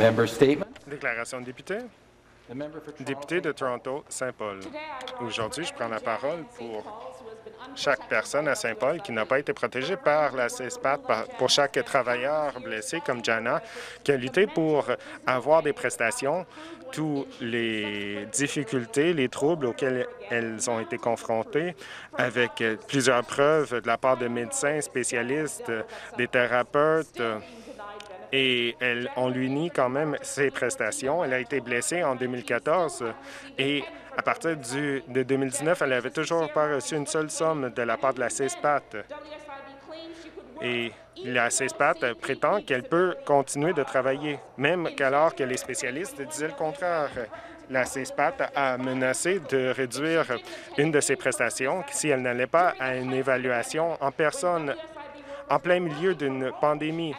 Member statement. Déclaration de député. Député de Toronto, Saint-Paul. Aujourd'hui, je prends la parole pour chaque personne à Saint-Paul qui n'a pas été protégée par la CESPAT, pour chaque travailleur blessé comme Jana, qui a lutté pour avoir des prestations, toutes les difficultés, les troubles auxquels elles ont été confrontées, avec plusieurs preuves de la part de médecins, spécialistes, des thérapeutes, et on lui nie quand même ses prestations. Elle a été blessée en 2014 et à partir de 2019, elle n'avait toujours pas reçu une seule somme de la part de la CESPAT. Et la CESPAT prétend qu'elle peut continuer de travailler, même qu'alors que les spécialistes disaient le contraire. La CESPAT a menacé de réduire une de ses prestations si elle n'allait pas à une évaluation en personne en plein milieu d'une pandémie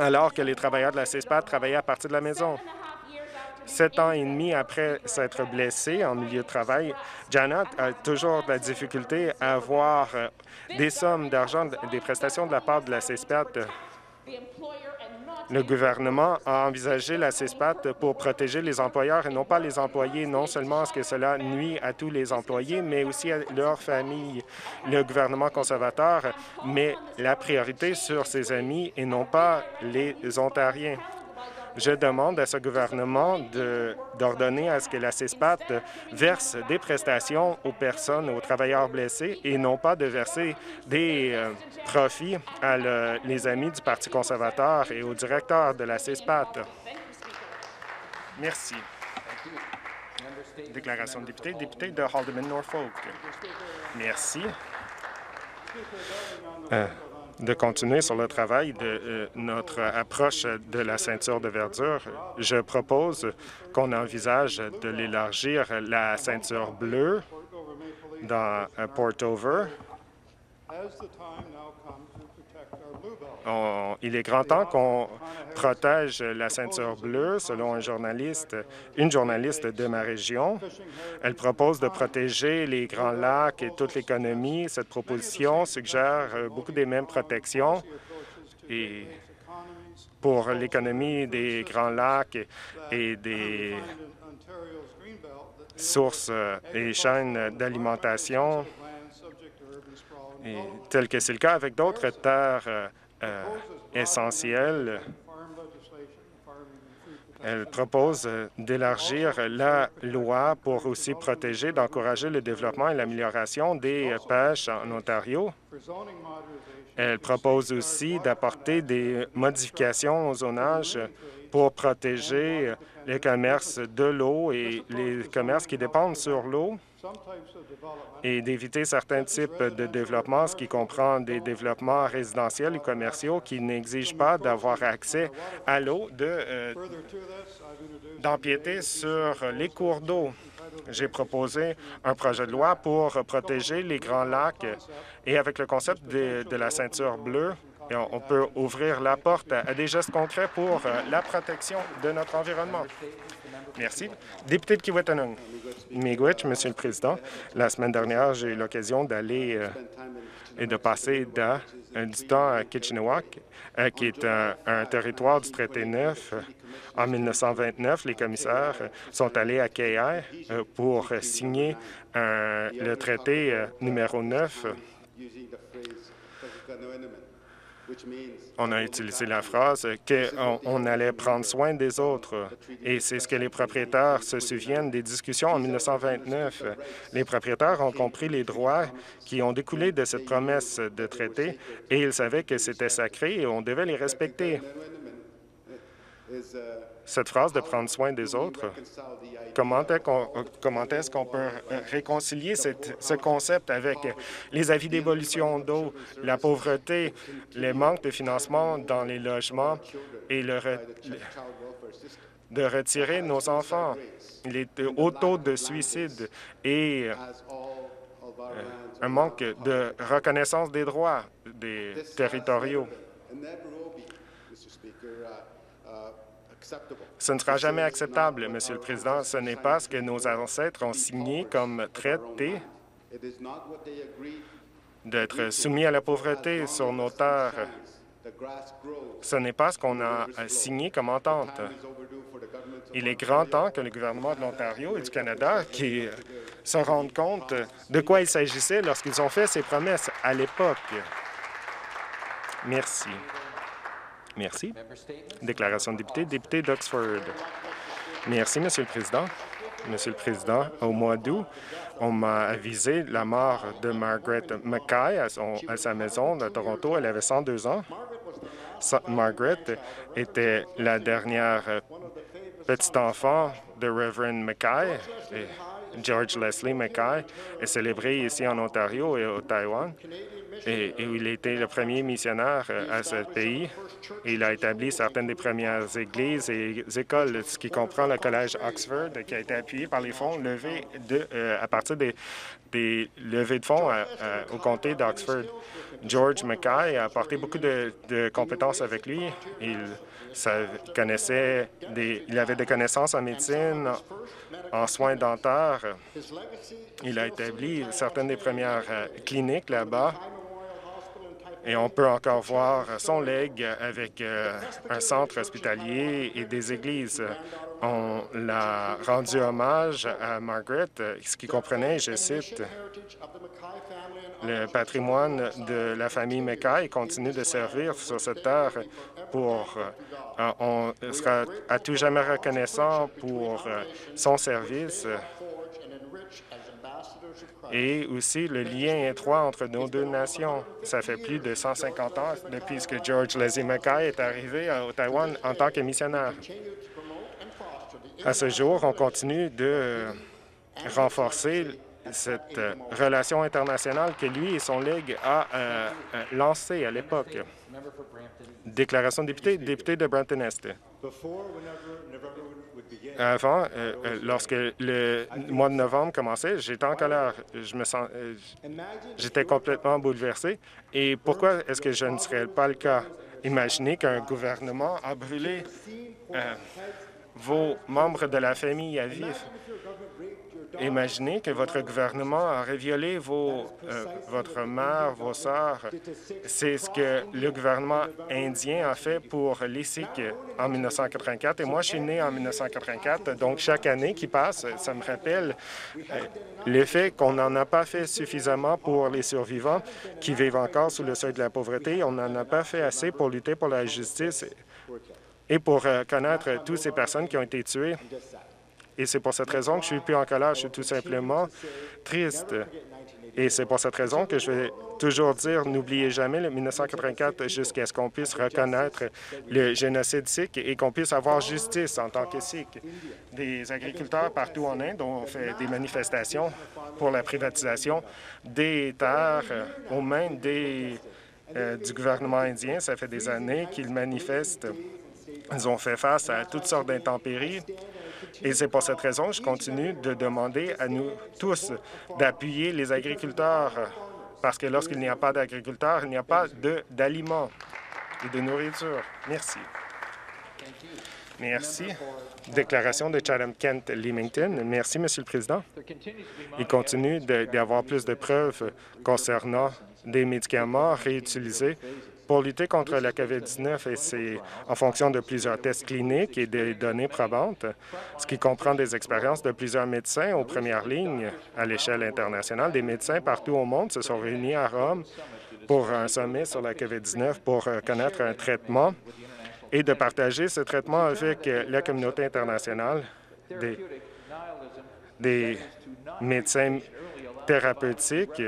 alors que les travailleurs de la CESPAT travaillaient à partir de la maison. Sept ans et demi après s'être blessé en milieu de travail, Janet a toujours la difficulté à avoir euh, des sommes d'argent, des prestations de la part de la CESPAT. Le gouvernement a envisagé la CESPAT pour protéger les employeurs et non pas les employés. Non seulement est-ce que cela nuit à tous les employés, mais aussi à leurs familles. Le gouvernement conservateur met la priorité sur ses amis et non pas les Ontariens. Je demande à ce gouvernement d'ordonner à ce que la CESPAT verse des prestations aux personnes, aux travailleurs blessés, et non pas de verser des euh, profits à le- les amis du Parti conservateur et au directeur de la CESPAT. Merci. Déclaration de député, député de Haldeman-Norfolk. Merci. Euh, de continuer sur le travail de euh, notre approche de la ceinture de verdure, je propose qu'on envisage de l'élargir la ceinture bleue dans euh, Port-Over. Il est grand temps qu'on protège la ceinture bleue, selon un journaliste, une journaliste de ma région. Elle propose de protéger les Grands Lacs et toute l'économie. Cette proposition suggère euh, beaucoup des mêmes protections pour l'économie des Grands Lacs et- des sources euh, et chaînes d'alimentation, et tel que c'est le cas avec d'autres terres euh, essentielles. Elle propose d'élargir la loi pour aussi protéger, d'encourager le développement et l'amélioration des pêches en Ontario. Elle propose aussi d'apporter des modifications au zonage pour protéger les commerces de l'eau et les commerces qui dépendent sur l'eau et d'éviter certains types de développement, ce qui comprend des développements résidentiels et commerciaux qui n'exigent pas d'avoir accès à l'eau, de, euh, d'empiéter sur les cours d'eau. J'ai proposé un projet de loi pour protéger les grands lacs et avec le concept de, de la ceinture bleue, et on peut ouvrir la porte à, des gestes concrets pour euh, la protection de notre environnement. Merci. Député de Kiwetanung. Miigwech, Monsieur le Président, la semaine dernière, j'ai eu l'occasion d'aller euh, et de passer du temps à Kitchenawak, euh, qui est un, territoire du traité neuf. En 1929, les commissaires sont allés à KR euh, pour signer le traité numéro 9 on a utilisé la phrase qu'on on allait prendre soin des autres. Et c'est ce que les propriétaires se souviennent des discussions en 1929. Les propriétaires ont compris les droits qui ont découlé de cette promesse de traité et ils savaient que c'était sacré et on devait les respecter. Cette phrase de prendre soin des autres, comment est-ce qu'on peut réconcilier ce concept avec les avis d'évolution d'eau, la pauvreté, les manques de financement dans les logements et le, de retirer nos enfants, les hauts taux de suicide et euh, un manque de reconnaissance des droits des territoriaux. Ce ne sera jamais acceptable, Monsieur le Président. Ce n'est pas ce que nos ancêtres ont signé comme traité d'être soumis à la pauvreté sur nos terres. Ce n'est pas ce qu'on a signé comme entente. Il est grand temps que le gouvernement de l'Ontario et du Canada qui se rendent compte de quoi il s'agissait lorsqu'ils ont fait ces promesses à l'époque. Merci. Merci. Déclaration de député, député d'Oxford. Merci, Monsieur le Président. Monsieur le Président, au mois d'août, on m'a avisé la mort de Margaret Mackay à, sa maison de Toronto. Elle avait 102 ans. Margaret était la dernière petite enfant de Reverend Mackay. Et George Leslie Mackay est célébré ici en Ontario et au Taïwan et, il a été le premier missionnaire euh, à ce pays. Il a établi certaines des premières églises et écoles, ce qui comprend le collège Oxford, qui a été appuyé par les fonds levés de, euh, à partir des, des levées de fonds au comté d'Oxford. George Mackay a apporté beaucoup de, compétences avec lui. Il connaissait il avait des connaissances en médecine, en soins dentaires. Il a établi certaines des premières euh, cliniques là-bas et on peut encore voir son legs avec euh, un centre hospitalier et des églises. On l'a rendu hommage à Margaret, ce qui comprenait, je cite, le patrimoine de la famille Mackay continue de servir sur cette terre pour... Euh, on sera à tout jamais reconnaissant pour euh, son service et aussi le lien étroit entre nos deux nations. Ça fait plus de 150 ans depuis que George Leslie Mackay est arrivé au Taïwan en tant que missionnaire. À ce jour, on continue de renforcer cette relation internationale que lui et son Ligue a euh, euh, lancée à l'époque. Déclaration de député, député de Brampton-Est. Avant, euh, euh, lorsque le mois de novembre commençait, j'étais en colère. Je me euh, j'étais complètement bouleversé. Et pourquoi est-ce que je ne serais pas le cas? Imaginez qu'un gouvernement a brûlé vos membres de la famille à vif. Imaginez que votre gouvernement aurait violé vos, euh, votre mère, vos sœurs. C'est ce que le gouvernement indien a fait pour les Sikhs en 1984. Et moi, je suis né en 1984. Donc, chaque année qui passe, ça me rappelle euh, le fait qu'on n'en a pas fait suffisamment pour les survivants qui vivent encore sous le seuil de la pauvreté. On n'en a pas fait assez pour lutter pour la justice et pour euh, connaître toutes ces personnes qui ont été tuées. Et c'est pour cette raison que je suis plus en colère. Je suis tout simplement triste. Et c'est pour cette raison que je vais toujours dire n'oubliez jamais le 1984 jusqu'à ce qu'on puisse reconnaître le génocide sikh et qu'on puisse avoir justice en tant que sikh. Des agriculteurs partout en Inde ont fait des manifestations pour la privatisation des terres aux mains euh, du gouvernement indien. Ça fait des années qu'ils manifestent. Ils ont fait face à toutes sortes d'intempéries et c'est pour cette raison que je continue de demander à nous tous d'appuyer les agriculteurs, parce que lorsqu'il n'y a pas d'agriculteurs, il n'y a pas d'aliments et de nourriture. Merci. Merci. Déclaration de Chatham-Kent Leamington. Merci, Monsieur le Président. Il continue d'y avoir plus de preuves concernant des médicaments réutilisés pour lutter contre la COVID-19 et c'est en fonction de plusieurs tests cliniques et des données probantes, ce qui comprend des expériences de plusieurs médecins aux premières lignes à l'échelle internationale. Des médecins partout au monde se sont réunis à Rome pour un sommet sur la COVID-19 pour euh, connaître un traitement et de partager ce traitement avec euh, la communauté internationale des, des médecins thérapeutiques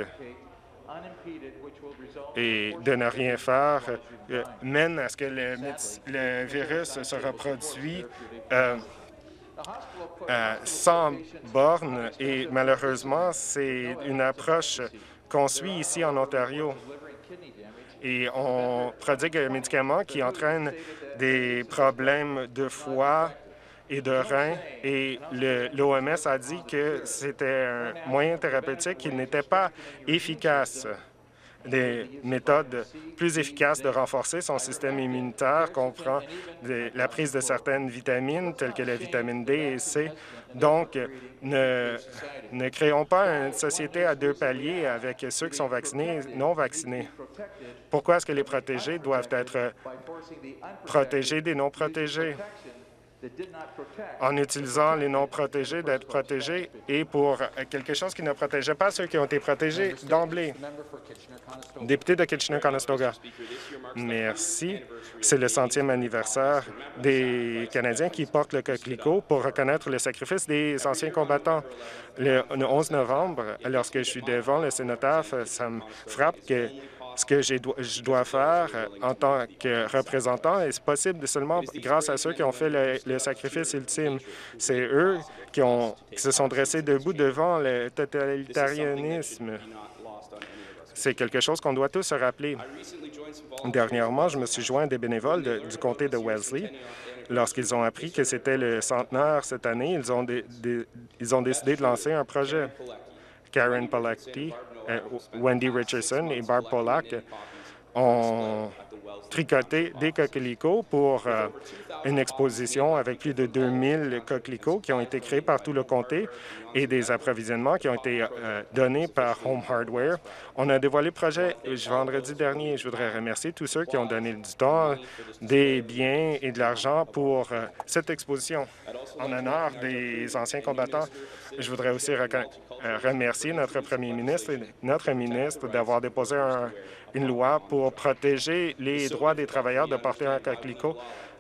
et de ne rien faire euh, mène à ce que le, virus se reproduit euh, euh, sans borne et malheureusement, c'est une approche qu'on suit ici en Ontario. Et on prodigue un médicament qui entraîne des problèmes de foie et de rein, et l'OMS a dit que c'était un moyen thérapeutique qui n'était pas efficace. Des méthodes plus efficaces de renforcer son système immunitaire, comprend la prise de certaines vitamines, telles que la vitamine D et C. Donc, ne, ne créons pas une société à deux paliers avec ceux qui sont vaccinés et non vaccinés. Pourquoi est-ce que les protégés doivent être protégés des non-protégés? En utilisant les non-protégés d'être protégés et pour quelque chose qui ne protégeait pas ceux qui ont été protégés d'emblée. Député de Kitchener-Conestoga. Merci. C'est le centième anniversaire des Canadiens qui portent le coquelicot pour reconnaître le sacrifice des anciens combattants. Le 11 novembre, lorsque je suis devant le Cénotaphe, ça me frappe que ce que je dois faire euh, en tant que représentant est possible seulement grâce à ceux qui ont fait le, sacrifice ultime. C'est eux qui, se sont dressés debout devant le totalitarisme. C'est quelque chose qu'on doit tous se rappeler. Dernièrement, je me suis joint des bénévoles du comté de Wesley. Lorsqu'ils ont appris que c'était le centenaire cette année, ils ont, décidé de lancer un projet. Karen Palakti euh, Wendy Richardson et Barb Pollack ont tricoté des coquelicots pour euh, une exposition avec plus de 2000 coquelicots qui ont été créés par tout le comté et des approvisionnements qui ont été euh, donnés par Home Hardware. On a dévoilé le projet vendredi dernier. Je voudrais remercier tous ceux qui ont donné du temps, des biens et de l'argent pour cette exposition. En honneur des anciens combattants, je voudrais aussi euh, remercier notre premier ministre et notre ministre d'avoir déposé une loi pour protéger les droits des travailleurs de porter un coquelicot.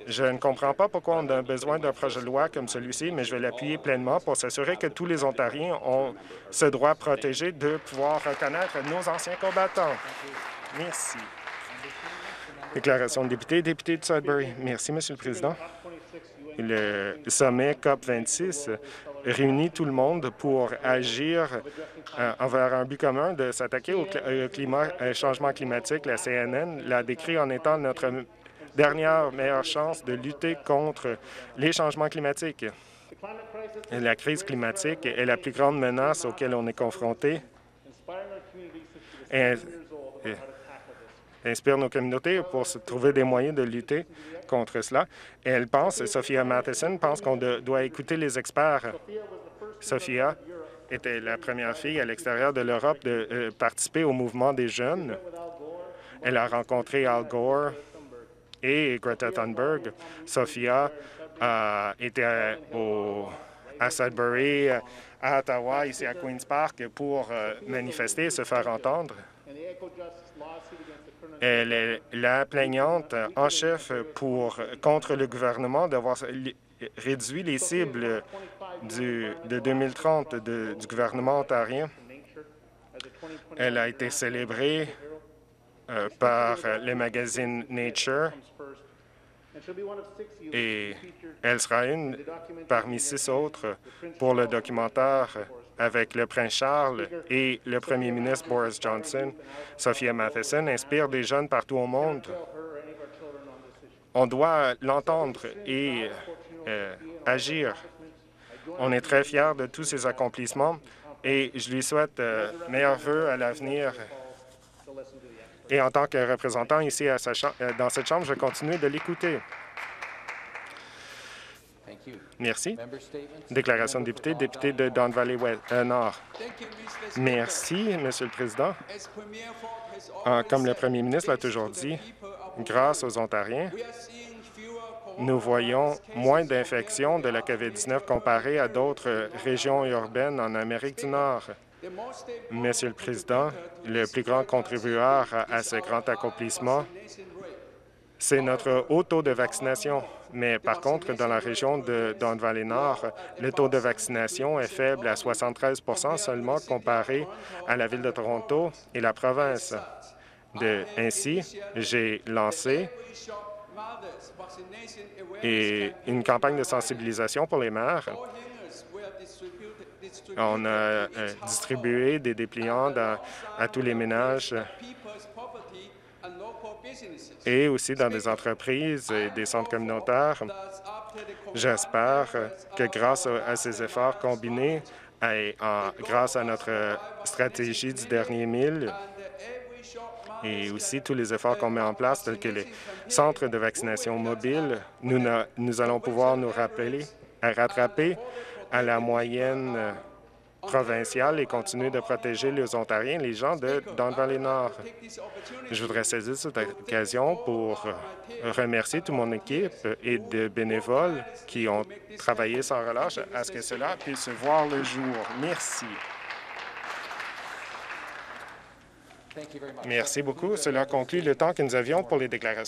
Je ne comprends pas pourquoi on a besoin d'un projet de loi comme celui-ci, mais je vais l'appuyer pleinement pour s'assurer que tous les Ontariens ont ce droit protégé de pouvoir reconnaître nos anciens combattants. Merci. Déclaration de député, député de Sudbury. Merci, Monsieur le Président. Le sommet COP26 réunit tout le monde pour agir euh, envers un but commun de s'attaquer au, climat, changement climatique. La CNN l'a décrit en étant notre dernière meilleure chance de lutter contre les changements climatiques. La crise climatique est la plus grande menace auquel on est confronté inspire nos communautés pour trouver des moyens de lutter contre cela. elle pense, Sophia Matheson pense qu'on doit écouter les experts. Sophia était la première fille à l'extérieur de l'Europe de euh, participer au mouvement des jeunes. Elle a rencontré Al Gore et Greta Thunberg. Sophia à, au, à Sudbury, à Ottawa, ici à Queen's Park, pour euh, manifester et se faire entendre. Elle est la plaignante en chef pour, contre le gouvernement d'avoir réduit les cibles du, de 2030 du gouvernement ontarien. Elle a été célébrée euh, par les magazines Nature et elle sera une parmi six autres pour le documentaire avec le prince Charles et le premier ministre Boris Johnson. Sophia Matheson inspire des jeunes partout au monde. On doit l'entendre et euh, agir. On est très fiers de tous ses accomplissements et je lui souhaite euh, meilleurs vœux à l'avenir. Et en tant que représentant ici euh, dans cette Chambre, je continue de l'écouter. Merci. Déclaration de député, député de Don Valley euh, Nord. Merci, Monsieur le Président. Ah, comme le premier ministre l'a toujours dit, grâce aux Ontariens, nous voyons moins d'infections de la COVID-19 comparé à d'autres régions urbaines en Amérique du Nord. Monsieur le Président, le plus grand contributeur à ce grand accomplissement, c'est notre haut taux de vaccination. Mais par contre, dans la région de Don Valley Nord, le taux de vaccination est faible à 73% seulement comparé à la ville de Toronto et la province. De, ainsi, j'ai lancé une campagne de sensibilisation pour les mères. On a euh, distribué des dépliants à tous les ménages et aussi dans des entreprises et des centres communautaires. J'espère que grâce à ces efforts combinés et grâce à notre stratégie du dernier mille, et aussi tous les efforts qu'on met en place, tels que les centres de vaccination mobiles, nous, nous allons pouvoir nous rappeler, rattraper à la moyenne provinciale et continuer de protéger les Ontariens, les gens de dans le Valley-Nord. Je voudrais saisir cette occasion pour euh, remercier toute mon équipe et de bénévoles qui ont travaillé sans relâche à ce que cela puisse voir le jour. Merci. Merci beaucoup. Cela conclut le temps que nous avions pour les déclarations